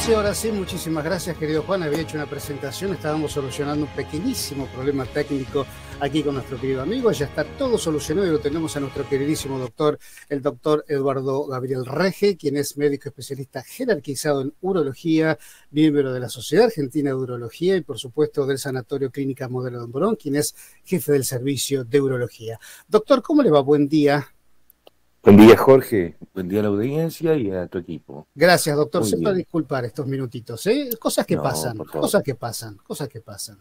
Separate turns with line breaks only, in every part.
sí, ahora sí, muchísimas gracias, querido Juan. Había hecho una presentación, estábamos solucionando un pequeñísimo problema técnico aquí con nuestro querido amigo. Ya está todo solucionado y lo tenemos a nuestro queridísimo doctor, el doctor Eduardo Gabriel Rege, quien es médico especialista jerarquizado en urología, miembro de la Sociedad Argentina de Urología y, por supuesto, del Sanatorio Clínica Modelo de Morón, quien es jefe del servicio de urología. Doctor, ¿cómo le va? Buen día.
Buen día, Jorge. Buen día a la audiencia y a tu equipo.
Gracias, doctor. Sepa disculpar estos minutitos, ¿eh? Cosas que pasan, cosas que pasan, cosas que pasan.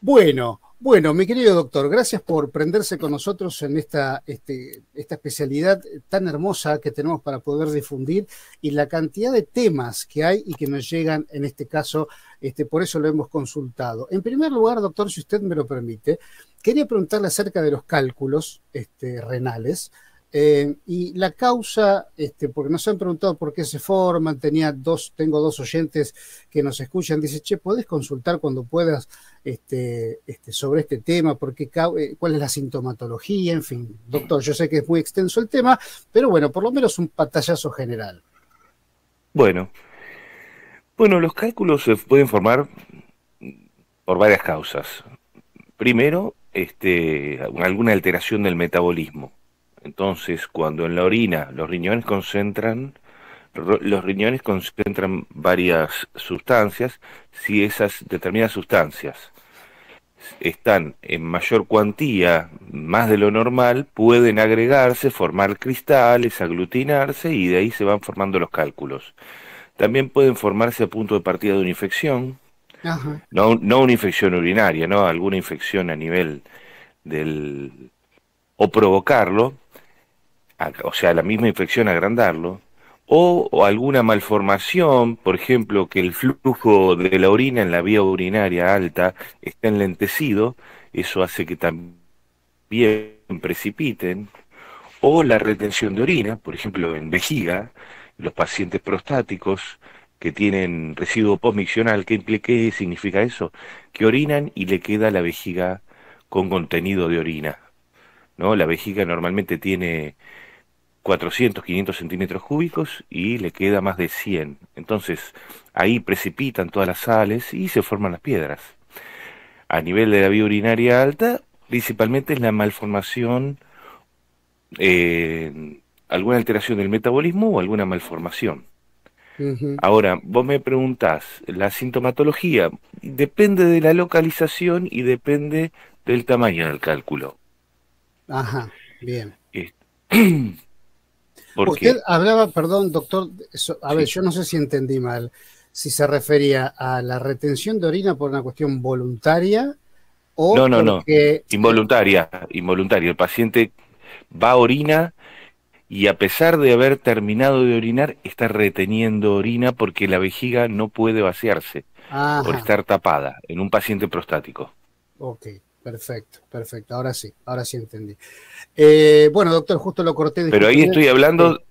Bueno, bueno, mi querido doctor, gracias por prenderse con nosotros en esta, este, esta especialidad tan hermosa que tenemos para poder difundir y la cantidad de temas que hay y que nos llegan en este caso, este, por eso lo hemos consultado. En primer lugar, doctor, si usted me lo permite, quería preguntarle acerca de los cálculos este, renales. Eh, y la causa, este, porque nos han preguntado por qué se forman, tenía dos, tengo dos oyentes que nos escuchan, dice, che, ¿podés consultar cuando puedas este, este, sobre este tema? Porque, eh, ¿Cuál es la sintomatología? En fin, doctor, yo sé que es muy extenso el tema, pero bueno, por lo menos un pantallazo general.
Bueno, bueno, los cálculos se pueden formar por varias causas. Primero, este, alguna alteración del metabolismo entonces, cuando en la orina los riñones concentran, los riñones concentran varias sustancias, si esas determinadas sustancias están en mayor cuantía, más de lo normal, pueden agregarse, formar cristales, aglutinarse y de ahí se van formando los cálculos. También pueden formarse a punto de partida de una infección, No, no una infección urinaria, no alguna infección a nivel del o provocarlo, o sea, la misma infección agrandarlo, o, alguna malformación, por ejemplo, que el flujo de la orina en la vía urinaria alta esté enlentecido, eso hace que también precipiten, o la retención de orina, por ejemplo, en vejiga, los pacientes prostáticos que tienen residuo postmiccional, ¿qué, ¿qué significa eso? Que orinan y le queda la vejiga con contenido de orina. ¿no? La vejiga normalmente tiene 400, 500 centímetros cúbicos y le queda más de 100. Entonces ahí precipitan todas las sales y se forman las piedras. A nivel de la vía urinaria alta, principalmente es la malformación, eh, alguna alteración del metabolismo o alguna malformación. Ahora, vos me preguntás, la sintomatología depende de la localización y depende del tamaño del cálculo.
Ajá, bien. Usted hablaba, perdón, doctor, a ver, yo no sé si entendí mal, si se refería a la retención de orina por una cuestión voluntaria o...
No, no, no, involuntaria, involuntaria. El paciente va a orina y a pesar de haber terminado de orinar, está reteniendo orina porque la vejiga no puede vaciarse por estar tapada en un paciente prostático.
Ok, perfecto, perfecto. Ahora sí, ahora sí entendí. Eh, bueno, doctor, justo lo corté.
Pero ahí estoy hablando...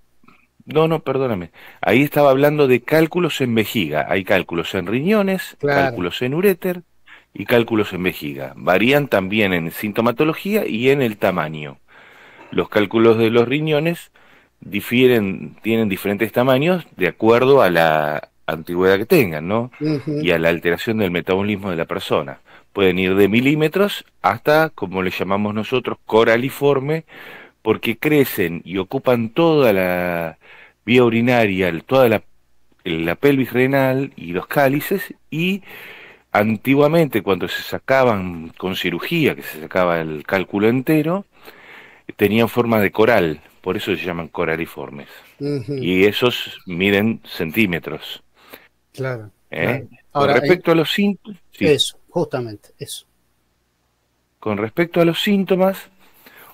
No, no, perdóname. Ahí estaba hablando de cálculos en vejiga. Hay cálculos en riñones, cálculos en uréter y cálculos en vejiga. Varían también en sintomatología y en el tamaño. Los cálculos de los riñones difieren, tienen diferentes tamaños de acuerdo a la antigüedad que tengan, ¿no? Y a la alteración del metabolismo de la persona pueden ir de milímetros hasta, como le llamamos nosotros, coraliforme, porque crecen y ocupan toda la vía urinaria, toda la, la pelvis renal y los cálices, y antiguamente cuando se sacaban con cirugía, que se sacaba el cálculo entero, tenían forma de coral, por eso se llaman coraliformes. Y esos miden centímetros.
Claro.
¿Eh? Ahora, respecto a los síntomas...
Eso. Justamente, eso.
Con respecto a los síntomas,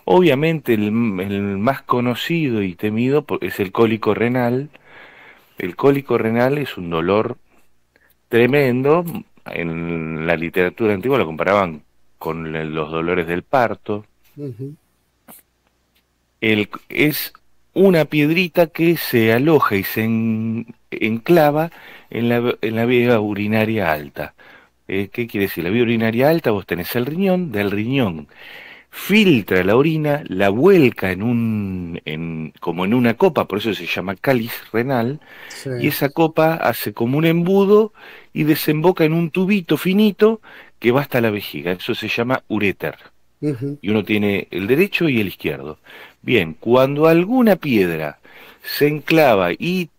obviamente el, más conocido y temido es el cólico renal. El cólico renal es un dolor tremendo. En la literatura antigua lo comparaban con los dolores del parto. el, es una piedrita que se aloja y se enclava en la, en la vía urinaria alta. Eh, ¿Qué quiere decir? La vía urinaria alta, vos tenés el riñón, del riñón filtra la orina, la vuelca en un, en, como en una copa, por eso se llama cáliz renal, y esa copa hace como un embudo y desemboca en un tubito finito que va hasta la vejiga. Eso se llama uréter. Y uno tiene el derecho y el izquierdo. Bien, cuando alguna piedra se enclava y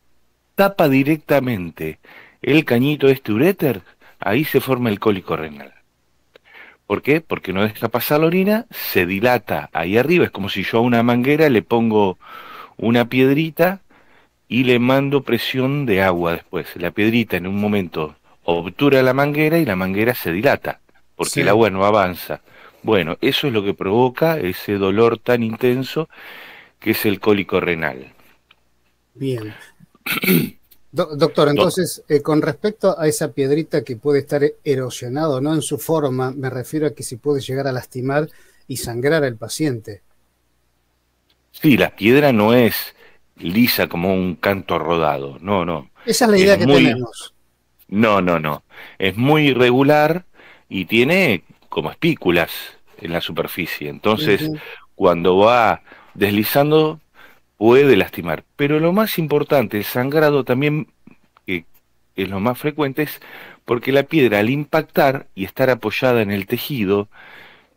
tapa directamente el cañito de este uréter, ahí se forma el cólico renal. ¿Por qué? Porque no deja pasar la orina, se dilata ahí arriba. Es como si yo a una manguera le pongo una piedrita y le mando presión de agua después. La piedrita en un momento obtura la manguera y la manguera se dilata, porque el agua no avanza. Bueno, eso es lo que provoca ese dolor tan intenso que es el cólico renal.
Bien. doctor, entonces, eh, con respecto a esa piedrita que puede estar erosionado, no en su forma, me refiero a que si puede llegar a lastimar y sangrar al paciente.
Sí, la piedra no es lisa como un canto rodado, no, no.
Esa es la idea que tenemos.
No, no, no. Es muy irregular y tiene como espículas en la superficie. Entonces, cuando va deslizando, puede lastimar. Pero lo más importante, el sangrado también, que es lo más frecuente, es porque la piedra al impactar y estar apoyada en el tejido,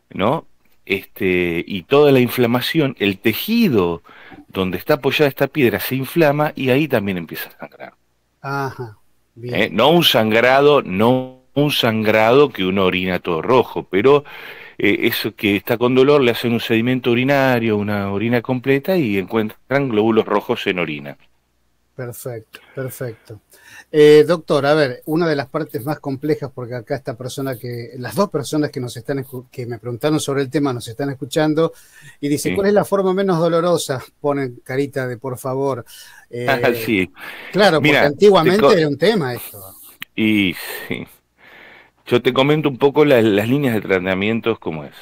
¿no? Este, y toda la inflamación, el tejido donde está apoyada esta piedra se inflama y ahí también empieza a sangrar. Ajá, ¿Eh? No un sangrado, no un sangrado que uno orina todo rojo, pero eh, eso que está con dolor le hacen un sedimento urinario, una orina completa y encuentran glóbulos rojos en orina.
Perfecto, perfecto. Eh, doctor, a ver, una de las partes más complejas, porque acá esta persona que, las dos personas que nos están, que me preguntaron sobre el tema nos están escuchando y dice, ¿cuál es la forma menos dolorosa? Ponen carita de por favor.
Eh, sí.
Claro, porque antiguamente era un tema esto.
Y sí. Yo te comento un poco las líneas de tratamientos como es.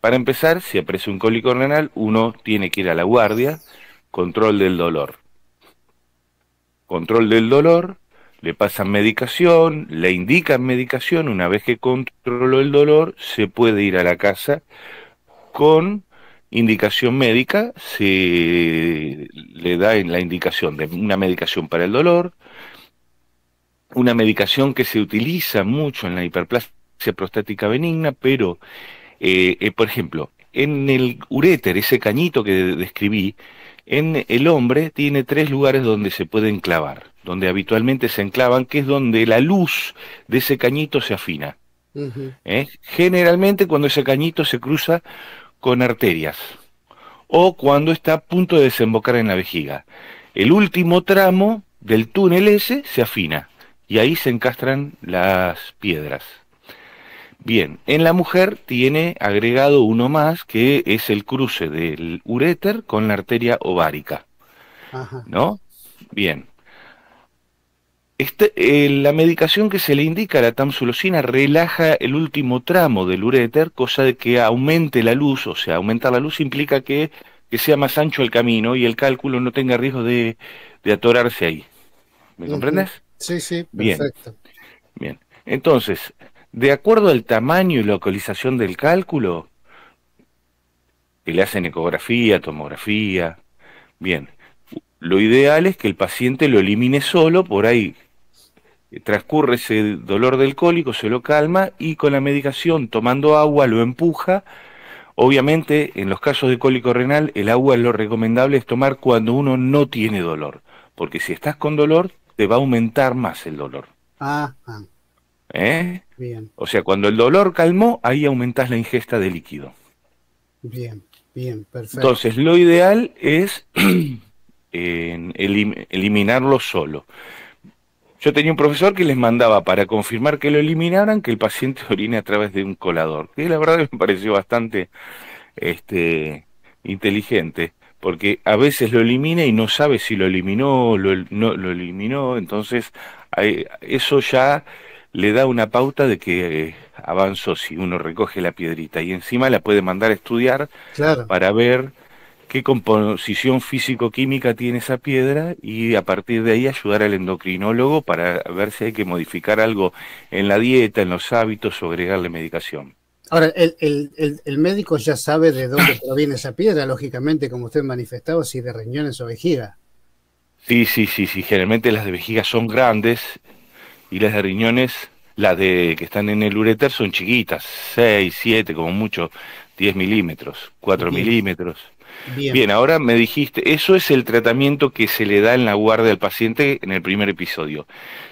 Para empezar, si aparece un cólico renal, uno tiene que ir a la guardia, control del dolor. Control del dolor, le pasan medicación, le indican medicación, una vez que controló el dolor, se puede ir a la casa con indicación médica, se le da la indicación de una medicación para el dolor, una medicación que se utiliza mucho en la hiperplasia prostática benigna, pero, eh, eh, por ejemplo, en el uréter, ese cañito que describí, en el hombre tiene tres lugares donde se puede enclavar, donde habitualmente se enclavan, que es donde la luz de ese cañito se afina. ¿Eh? Generalmente cuando ese cañito se cruza con arterias o cuando está a punto de desembocar en la vejiga. El último tramo del túnel ese se afina y ahí se encastran las piedras. Bien, en la mujer tiene agregado uno más que es el cruce del uréter con la arteria ovárica. ¿No? Bien. Este, eh, la medicación que se le indica, la tamsulosina, relaja el último tramo del uréter, cosa de que aumente la luz, o sea, aumentar la luz implica que, que sea más ancho el camino y el cálculo no tenga riesgo de, atorarse ahí. ¿Me comprendes?
Sí, sí, perfecto.
Bien. Entonces, de acuerdo al tamaño y localización del cálculo, le hacen ecografía, tomografía, bien, lo ideal es que el paciente lo elimine solo, por ahí transcurre ese dolor del cólico, se lo calma y con la medicación, tomando agua, lo empuja. Obviamente, en los casos de cólico renal, el agua lo recomendable es tomar cuando uno no tiene dolor, porque si estás con dolor, te va a aumentar más el dolor. Ah, ah. ¿Eh? Bien. O sea, cuando el dolor calmó, ahí aumentas la ingesta de líquido.
Bien, bien, perfecto.
Entonces, lo ideal es eliminarlo solo. Yo tenía un profesor que les mandaba para confirmar que lo eliminaran que el paciente orine a través de un colador, que la verdad me pareció bastante este, inteligente porque a veces lo elimina y no sabe si lo eliminó o no lo eliminó, entonces eso ya le da una pauta de que eh, avanzó si uno recoge la piedrita y encima la puede mandar a estudiar para ver qué composición físico-química tiene esa piedra y a partir de ahí ayudar al endocrinólogo para ver si hay que modificar algo en la dieta, en los hábitos o agregarle medicación.
Ahora, el, el, médico ya sabe de dónde proviene esa piedra, lógicamente, como usted manifestaba, si de riñones o vejiga.
Sí, sí, sí, sí. Generalmente las de vejiga son grandes y las de riñones, las de que están en el ureter son chiquitas, 6, 7, como mucho, 10 milímetros, 4 milímetros. Bien. ahora me dijiste, eso es el tratamiento que se le da en la guardia al paciente en el primer episodio.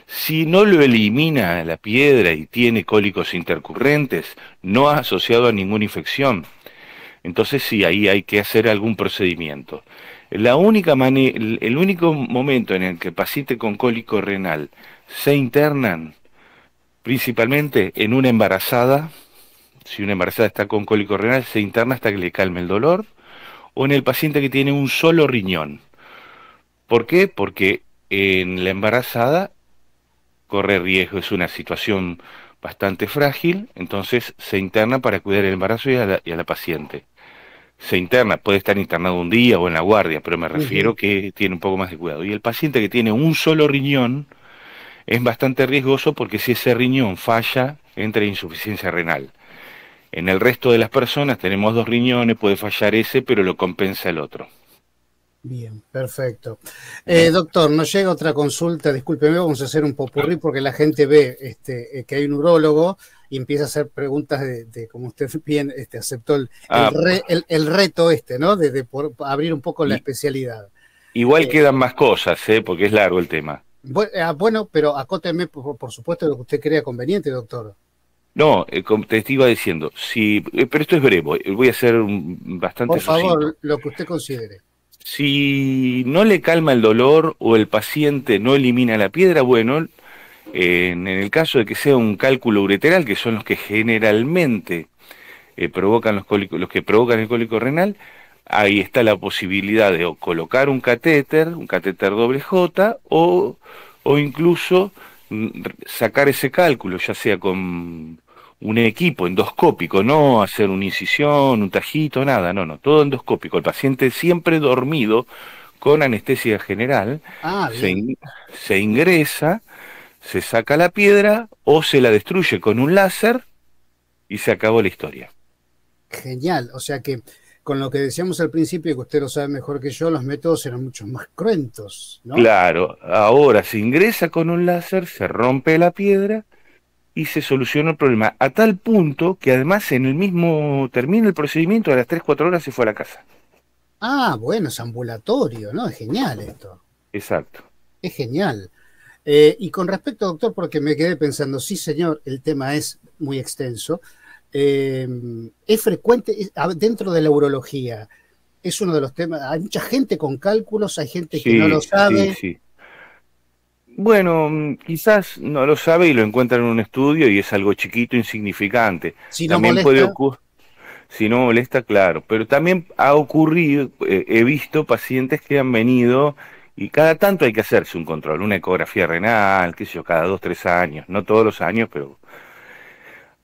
Si no lo elimina la piedra y tiene cólicos intercurrentes, no asociado a ninguna infección, entonces sí, ahí hay que hacer algún procedimiento. La única el único momento en el que el paciente con cólico renal se internan, principalmente en una embarazada, si una embarazada está con cólico renal, se interna hasta que le calme el dolor, o en el paciente que tiene un solo riñón. ¿Por qué? Porque en la embarazada corre riesgo, es una situación bastante frágil, entonces se interna para cuidar el embarazo y a la, paciente. Se interna, puede estar internado un día o en la guardia, pero me refiero que tiene un poco más de cuidado. Y el paciente que tiene un solo riñón es bastante riesgoso porque si ese riñón falla, entra en insuficiencia renal. En el resto de las personas tenemos dos riñones, puede fallar ese, pero lo compensa el otro.
Bien, perfecto. Eh, doctor, nos llega otra consulta, discúlpeme, vamos a hacer un popurrí porque la gente ve este, eh, que hay un urólogo y empieza a hacer preguntas de, como usted bien este, aceptó el, ah, el, reto este, ¿no? De, abrir un poco la especialidad.
Igual eh, quedan más cosas, ¿eh? porque es largo el tema.
Ah, bueno, pero acóteme, por, por supuesto, lo que usted crea conveniente, doctor.
No, eh, como te iba diciendo, si, eh, pero esto es breve, eh, voy a ser bastante
Por favor, lo que usted considere.
Si no le calma el dolor o el paciente no elimina la piedra, bueno, en el caso de que sea un cálculo ureteral, que son los que generalmente provocan los cólicos, los que provocan el cólico renal, ahí está la posibilidad de colocar un catéter, un catéter doble J, o, o incluso sacar ese cálculo, ya sea con un equipo endoscópico, no hacer una incisión, un tajito, nada, no, no, todo endoscópico. El paciente siempre dormido con anestesia general, ah, se, ingresa, se saca la piedra o se la destruye con un láser y se acabó la historia.
Genial, o sea que con lo que decíamos al principio, que usted lo sabe mejor que yo, los métodos eran mucho más cruentos. ¿no?
Claro, ahora se ingresa con un láser, se rompe la piedra y se soluciona el problema. A tal punto que además en el mismo, termina el procedimiento, a las 3, 4 horas se fue a la casa.
Ah, bueno, es ambulatorio, ¿no? Es genial esto.
Exacto.
Es genial. Eh, y con respecto, doctor, porque me quedé pensando, sí, señor, el tema es muy extenso. Em, es frecuente dentro de la urología. Es uno de los temas. Hay mucha gente con cálculos, hay gente que no lo sabe.
Bueno, mm, quizás no lo sabe y lo encuentra en un estudio y es algo chiquito, insignificante.
Si no también molesta, puede ocurrir.
Si no molesta, claro. Pero también ha ocurrido, eh, he visto pacientes que han venido y cada tanto hay que hacerse un control, una ecografía renal, qué sé yo, cada dos, tres años. No todos los años, pero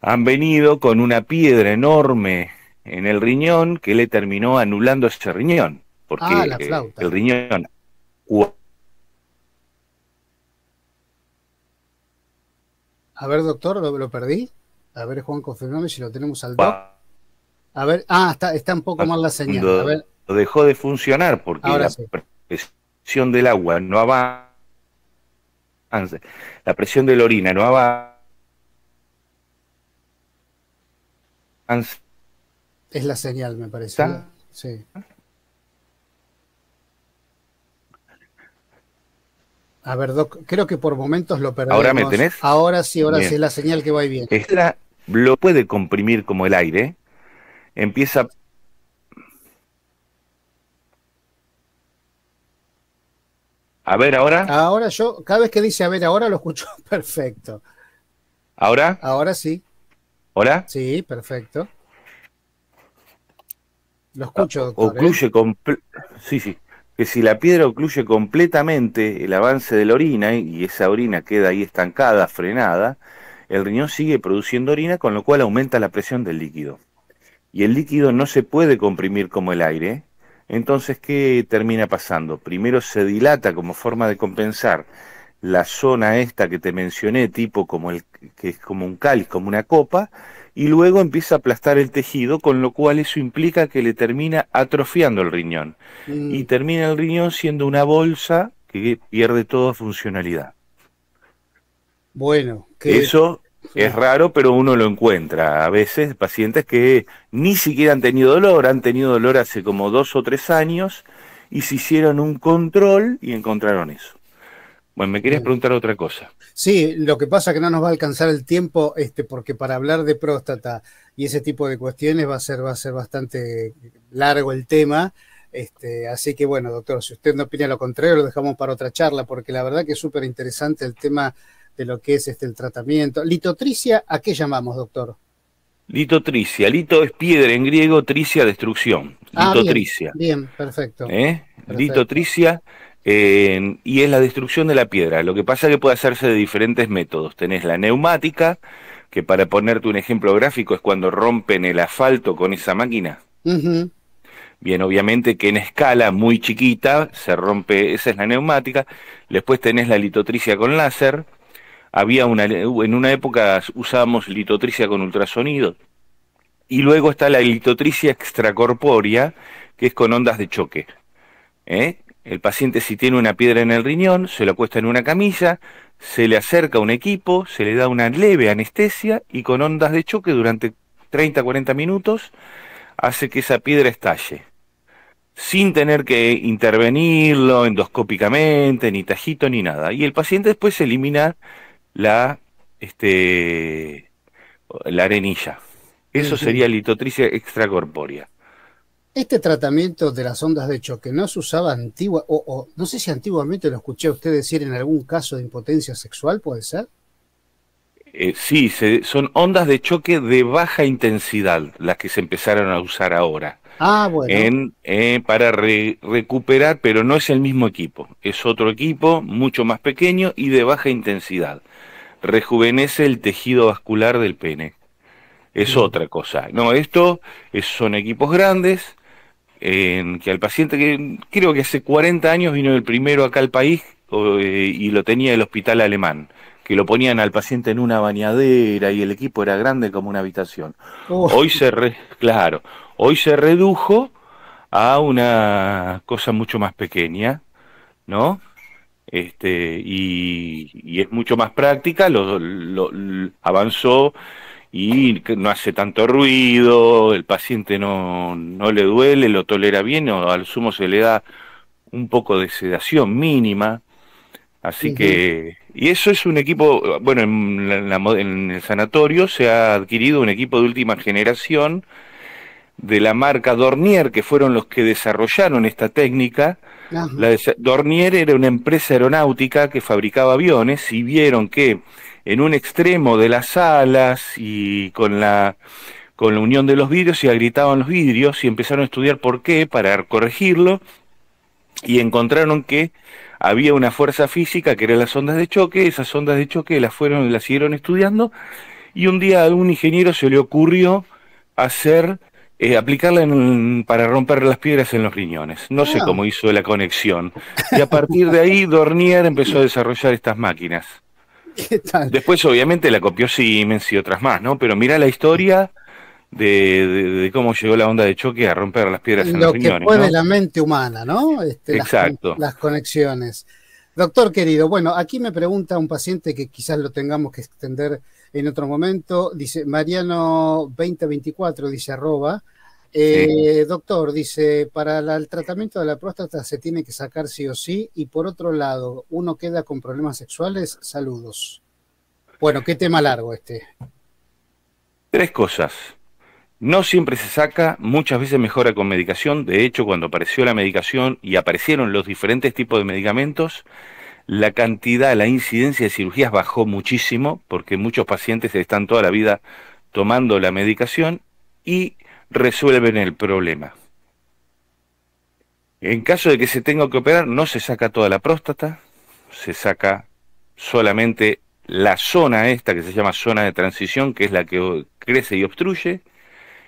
han venido con una piedra enorme en el riñón que le terminó anulando ese riñón. Porque ah, el riñón.
A ver, doctor, ¿lo, perdí? A ver, Juan, confirmame si lo tenemos al doc. A ver, ah, está, está un poco mal la señal. A ver.
Dejó de funcionar porque la presión del agua no avanza, la presión de la orina no avanza
Es la señal, me parece. Sí. A ver, Doc, creo que por momentos lo perdemos.
¿Ahora me tenés?
Ahora sí, ahora sí, es la señal que va bien.
Esta lo puede comprimir como el aire. Empieza... A ver, ahora.
Ahora yo, cada vez que dice a ver, ahora lo escucho perfecto.
¿Ahora?
Ahora sí.
¿Hola?
Sí, perfecto. Lo escucho,
doctor. Ocluye ¿eh? sí, sí. Que si la piedra ocluye completamente el avance de la orina y esa orina queda ahí estancada, frenada, el riñón sigue produciendo orina, con lo cual aumenta la presión del líquido. Y el líquido no se puede comprimir como el aire. Entonces, ¿qué termina pasando? Primero se dilata como forma de compensar la zona esta que te mencioné, tipo como el que es como un cáliz, como una copa, y luego empieza a aplastar el tejido, con lo cual eso implica que le termina atrofiando el riñón. Y mm. termina el riñón siendo una bolsa que pierde toda funcionalidad.
Bueno,
eso es raro, pero uno lo encuentra. A veces pacientes que ni siquiera han tenido dolor, han tenido dolor hace como dos o tres años y se hicieron un control y encontraron eso. Bueno, me querías preguntar otra cosa.
Sí, lo que pasa es que no nos va a alcanzar el tiempo, este, porque para hablar de próstata y ese tipo de cuestiones va a ser, va a ser bastante largo el tema. Este, así que bueno, doctor, si usted no opina lo contrario, lo dejamos para otra charla, porque la verdad que es súper interesante el tema de lo que es este el tratamiento. Litotricia, ¿a qué llamamos, doctor?
Litotricia. Lito es piedra en griego, tricia, destrucción.
Ah, litotricia. bien, perfecto.
¿Eh? Litotricia y es la destrucción de la piedra. Lo que pasa es que puede hacerse de diferentes métodos. Tenés la neumática, que para ponerte un ejemplo gráfico es cuando rompen el asfalto con esa máquina. Bien, obviamente que en escala muy chiquita se rompe, esa es la neumática. Después tenés la litotricia con láser. Había una, en una época usábamos litotricia con ultrasonido. Y luego está la litotricia extracorpórea, que es con ondas de choque. ¿eh? El paciente si tiene una piedra en el riñón, se lo acuesta en una camilla, se le acerca un equipo, se le da una leve anestesia y con ondas de choque durante 30-40 minutos hace que esa piedra estalle. Sin tener que intervenirlo endoscópicamente, ni tajito, ni nada. Y el paciente después elimina la, este, la arenilla. Eso sería litotricia extracorpórea.
Este tratamiento de las ondas de choque no se usaba antigua, o, no sé si antiguamente lo escuché a usted decir en algún caso de impotencia sexual, ¿puede ser?
Eh, sí, son ondas de choque de baja intensidad las que se empezaron a usar ahora.
Ah, bueno.
En, eh, para recuperar, pero no es el mismo equipo. Es otro equipo, mucho más pequeño y de baja intensidad. Rejuvenece el tejido vascular del pene. Es otra cosa. No, esto son equipos grandes en que al paciente que creo que hace 40 años vino el primero acá al país eh, y lo tenía el hospital alemán, que lo ponían al paciente en una bañadera y el equipo era grande como una habitación. Oh. Hoy se claro, hoy se redujo a una cosa mucho más pequeña, ¿no? Este, y, es mucho más práctica, lo, lo avanzó y no hace tanto ruido, el paciente no, no le duele, lo tolera bien, o al sumo se le da un poco de sedación mínima. Así que, y eso es un equipo, bueno, en, en, el sanatorio se ha adquirido un equipo de última generación de la marca Dornier, que fueron los que desarrollaron esta técnica. La Dornier era una empresa aeronáutica que fabricaba aviones y vieron que en un extremo de las alas y con la, con la unión de los vidrios se agritaban los vidrios y empezaron a estudiar por qué, para corregirlo, y encontraron que había una fuerza física que eran las ondas de choque, esas ondas de choque las fueron, las siguieron estudiando, y un día a un ingeniero se le ocurrió hacer eh, aplicarla para romper las piedras en los riñones. No sé ah. cómo hizo la conexión. Y a partir de ahí, Dornier empezó a desarrollar estas máquinas. Después, obviamente, la copió Siemens y otras más, ¿no? Pero mira la historia de, cómo llegó la onda de choque a romper las piedras en los riñones.
Lo que puede la mente humana, ¿no? Este,
Exacto.
Las, conexiones. Doctor querido, bueno, aquí me pregunta un paciente que quizás lo tengamos que extender en otro momento. Dice Mariano 2024, dice arroba. Eh, doctor, dice, para el tratamiento de la próstata se tiene que sacar sí o sí, y por otro lado, uno queda con problemas sexuales, saludos. Bueno, qué tema largo este.
Tres cosas. No siempre se saca, muchas veces mejora con medicación. De hecho, cuando apareció la medicación y aparecieron los diferentes tipos de medicamentos, la cantidad, la incidencia de cirugías bajó muchísimo, porque muchos pacientes están toda la vida tomando la medicación y resuelven el problema. En caso de que se tenga que operar, no se saca toda la próstata, se saca solamente la zona esta que se llama zona de transición, que es la que crece y obstruye.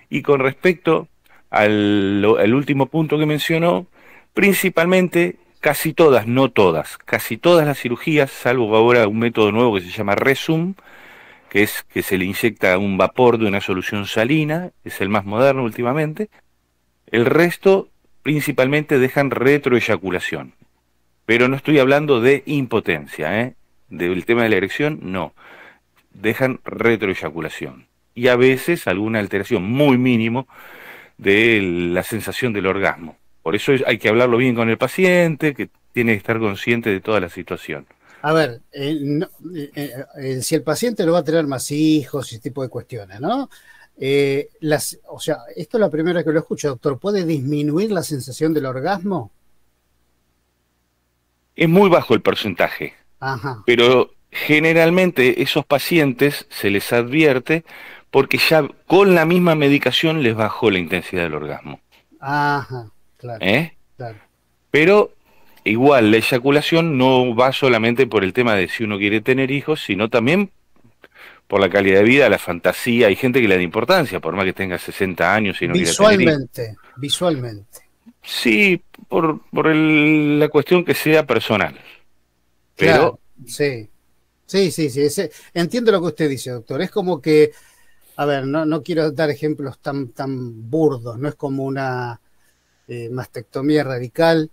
Y con respecto al, último punto que mencionó, principalmente casi todas, no todas, casi todas las cirugías, salvo ahora un método nuevo que se llama Resum, que es que se le inyecta un vapor de una solución salina, es el más moderno últimamente. El resto principalmente dejan retroeyaculación. Pero no estoy hablando de impotencia, ¿eh? Del tema de la erección, no. Dejan retroeyaculación. Y a veces alguna alteración muy mínimo de la sensación del orgasmo. Por eso hay que hablarlo bien con el paciente, que tiene que estar consciente de toda la situación.
A ver, eh, eh, eh, si el paciente no va a tener más hijos y ese tipo de cuestiones, ¿no? las, o sea, esto es la primera que lo escucho, doctor. ¿Puede disminuir la sensación del orgasmo?
Es muy bajo el porcentaje. Ajá. Pero generalmente esos pacientes se les advierte porque ya con la misma medicación les bajó la intensidad del orgasmo.
Ajá, claro.
¿Eh? claro. Pero igual, la eyaculación no va solamente por el tema de si uno quiere tener hijos, sino también por la calidad de vida, la fantasía. Hay gente que le da importancia, por más que tenga 60 años y no
Visualmente, tener hijos. visualmente.
Sí, por, por la cuestión que sea personal. Pero.
sí. Sí, sí, sí. entiendo lo que usted dice, doctor. Es como que, a ver, no, no quiero dar ejemplos tan, tan burdos, no es como una eh, mastectomía radical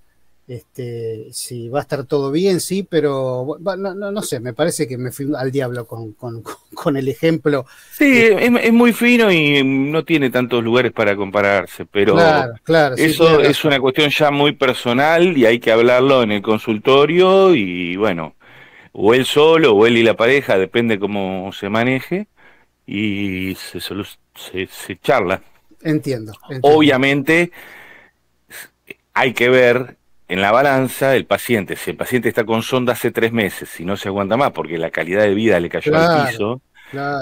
este, si va a estar todo bien, sí, pero no, no, sé, me parece que me fui al diablo con, con, el ejemplo.
Sí, es, muy fino y no tiene tantos lugares para compararse, pero claro, eso es una cuestión ya muy personal y hay que hablarlo en el consultorio y bueno, o él solo o él y la pareja, depende cómo se maneje y se, se, se charla.
entiendo.
Obviamente hay que ver en la balanza el paciente, si el paciente está con sonda hace tres meses, si no se aguanta más porque la calidad de vida le cayó al piso,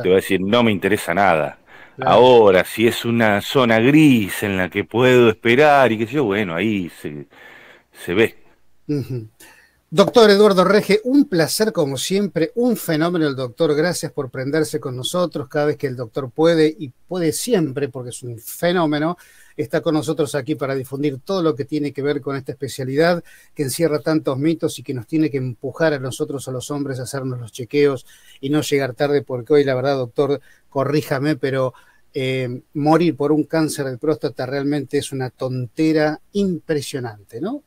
te va a decir, no me interesa nada. Ahora, si es una zona gris en la que puedo esperar y qué sé yo, bueno, ahí se, se ve.
Doctor Eduardo Rege, un placer como siempre, un fenómeno el doctor, gracias por prenderse con nosotros cada vez que el doctor puede y puede siempre porque es un fenómeno está con nosotros aquí para difundir todo lo que tiene que ver con esta especialidad que encierra tantos mitos y que nos tiene que empujar a nosotros, a los hombres, a hacernos los chequeos y no llegar tarde, porque hoy la verdad, doctor, corríjame, pero eh, morir por un cáncer de próstata realmente es una tontera impresionante, ¿no?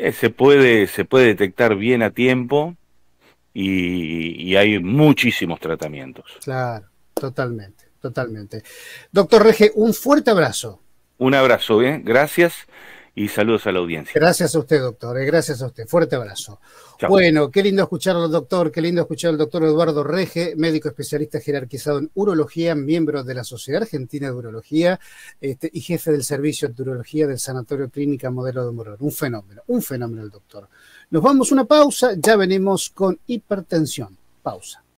Eh, se, puede, se puede detectar bien a tiempo y, y hay muchísimos tratamientos.
Claro, totalmente totalmente. Doctor Rege, un fuerte abrazo.
Un abrazo, bien, gracias y saludos a la audiencia.
Gracias a usted, doctor, eh, gracias a usted. Fuerte abrazo. Bueno, qué lindo escucharlo, doctor, qué lindo escuchar al doctor Eduardo Rege, médico especialista jerarquizado en urología, miembro de la Sociedad Argentina de Urología este, y jefe del servicio de urología del Sanatorio Clínica Modelo de Morón. Un fenómeno, un fenómeno el doctor. Nos vamos a una pausa, ya venimos con hipertensión. Pausa.